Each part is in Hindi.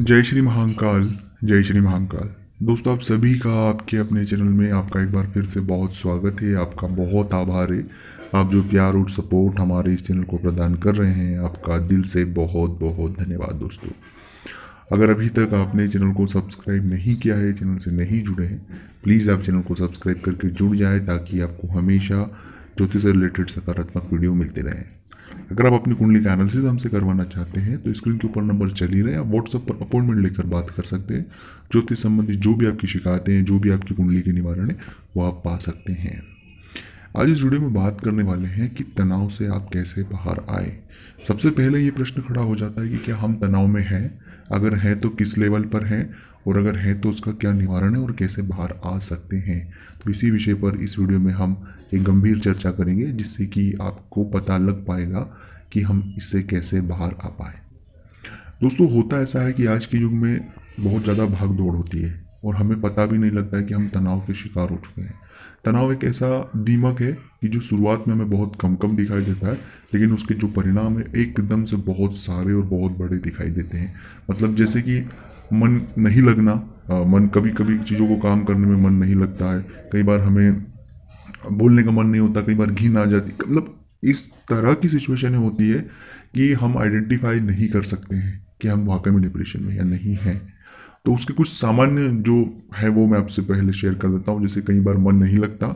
जय श्री महाकाल, जय श्री महाकाल। दोस्तों, आप सभी का आपके अपने चैनल में आपका एक बार फिर से बहुत स्वागत है, आपका बहुत आभार है। आप जो प्यार और सपोर्ट हमारे इस चैनल को प्रदान कर रहे हैं, आपका दिल से बहुत बहुत धन्यवाद दोस्तों। अगर अभी तक आपने चैनल को सब्सक्राइब नहीं किया है, चैनल से नहीं जुड़े हैं, प्लीज़ आप चैनल को सब्सक्राइब करके जुड़ जाए, ताकि आपको हमेशा ज्योतिष से रिलेटेड सकारात्मक वीडियो मिलते रहें। अगर आप अपनी कुंडली का एनालिसिस हमसे करवाना चाहते हैं तो स्क्रीन के ऊपर नंबर चल ही। रहे आप व्हाट्सएप पर अपॉइंटमेंट लेकर बात कर सकते हैं। ज्योतिष संबंधी जो भी आपकी शिकायतें हैं, जो भी आपकी कुंडली के निवारण है, वो आप पा सकते हैं। आज इस वीडियो में बात करने वाले हैं कि तनाव से आप कैसे बाहर आए। सबसे पहले ये प्रश्न खड़ा हो जाता है कि क्या हम तनाव में हैं? अगर है तो किस लेवल पर है? और अगर है तो उसका क्या निवारण है और कैसे बाहर आ सकते हैं? तो इसी विषय पर इस वीडियो में हम एक गंभीर चर्चा करेंगे, जिससे कि आपको पता लग पाएगा कि हम इससे कैसे बाहर आ पाए। दोस्तों, होता ऐसा है कि आज के युग में बहुत ज़्यादा भाग दौड़ होती है। और हमें पता भी नहीं लगता है कि हम तनाव के शिकार हो चुके हैं। तनाव एक ऐसा दीमक है कि जो शुरुआत में हमें बहुत कम कम दिखाई देता है लेकिन उसके जो परिणाम है एकदम से बहुत सारे और बहुत बड़े दिखाई देते हैं। मतलब जैसे कि मन नहीं लगना आ, मन कभी कभी चीज़ों को काम करने में मन नहीं लगता है। कई बार हमें बोलने का मन नहीं होता कई बार घिन आ जाती मतलब इस तरह की सिचुएशन होती है कि हम आइडेंटिफाई नहीं कर सकते हैं कि हम वाकई में डिप्रेशन में या नहीं हैं। तो उसके कुछ सामान्य जो है वो मैं आपसे पहले शेयर कर देता हूँ, जैसे कई बार मन नहीं लगता।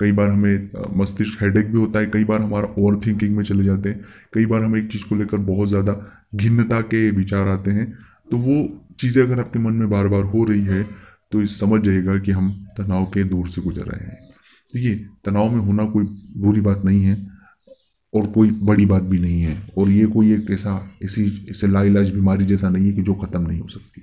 कई बार हमें मस्तिष्क हेडेक भी होता है, कई बार हमारा ओवर थिंकिंग में चले जाते हैं, कई बार हमें एक चीज़ को लेकर बहुत ज़्यादा घिन्नता के विचार आते हैं। तो वो चीज़ें अगर आपके मन में बार बार हो रही है तो इस समझ जाइएगा कि हम तनाव के दूर से गुजर रहे हैं। देखिए, तनाव में होना कोई बुरी बात नहीं है और कोई बड़ी बात भी नहीं है। और ये कोई एक ऐसा, ऐसी, ऐसे लाइलाज, बीमारी जैसा नहीं है कि जो ख़त्म नहीं हो सकती।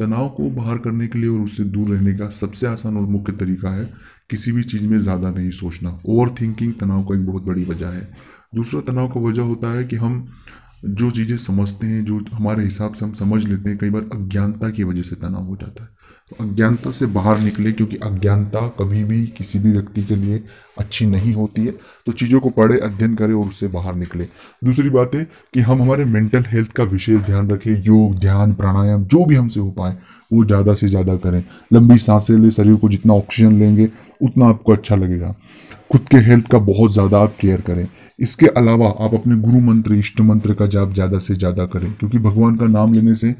तनाव को बाहर करने के लिए और उससे दूर रहने का सबसे आसान और मुख्य तरीका है किसी भी चीज़ में ज़्यादा नहीं सोचना। ओवर थिंकिंग तनाव का एक बहुत बड़ी वजह है। दूसरा तनाव का वजह होता है कि हम जो चीज़ें समझते हैं, जो हमारे हिसाब से हम समझ लेते हैं, कई बार अज्ञानता की वजह से तनाव हो जाता है। तो अज्ञानता से बाहर निकले क्योंकि अज्ञानता कभी भी किसी भी व्यक्ति के लिए अच्छी नहीं होती है। तो चीज़ों को पढ़े, अध्ययन करें और उससे बाहर निकले। दूसरी बात है कि हम हमारे मेंटल हेल्थ का विशेष ध्यान रखें, योग, ध्यान, प्राणायाम, जो भी हमसे हो पाए, वो ज़्यादा से ज़्यादा करें। लंबी साँसें ले, शरीर को जितना ऑक्सीजन लेंगे, उतना आपको अच्छा लगेगा। खुद के हेल्थ का बहुत ज़्यादा आप केयर करें। इसके अलावा आप अपने गुरु मंत्र, इष्ट मंत्र का जाप ज़्यादा से ज़्यादा करें, क्योंकि भगवान का नाम लेने से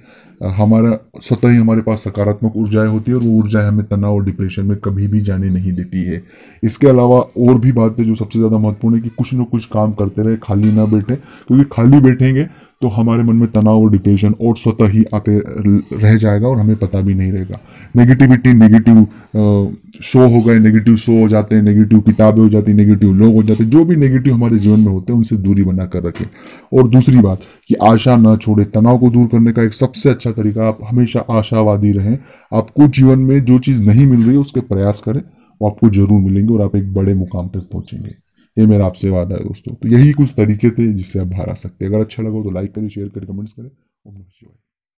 हमारा स्वतः ही हमारे पास सकारात्मक ऊर्जाएँ होती है और वो ऊर्जाएँ हमें तनाव और डिप्रेशन में कभी भी जाने नहीं देती है। इसके अलावा और भी बातें जो सबसे ज़्यादा महत्वपूर्ण है कि कुछ ना कुछ काम करते रहे, खाली ना बैठे, क्योंकि खाली बैठेंगे तो हमारे मन में तनाव और डिप्रेशन और स्वतः ही आते रह जाएगा और हमें पता भी नहीं रहेगा। नेगेटिविटी नेगेटिव शो हो गए नेगेटिव शो हो जाते हैं नेगेटिव किताबें हो जाती हैं नेगेटिव लोग हो जाते हैं, जो भी नेगेटिव हमारे जीवन में होते हैं, उनसे दूरी बना कर रखें। और दूसरी बात कि आशा ना छोड़े। तनाव को दूर करने का एक सबसे अच्छा तरीका, आप हमेशा आशावादी रहें। आपको जीवन में जो चीज़ नहीं मिल रही है, उसके प्रयास करें। वो आपको ज़रूर मिलेंगे और आप एक बड़े मुकाम तक पहुँचेंगे। ये मेरा आपसे वादा है दोस्तों। तो यही कुछ तरीके थे जिससे आप बाहर आ सकते हैं। अगर अच्छा लगा तो लाइक करें शेयर करें कमेंट्स करें। ओम नमः शिवाय।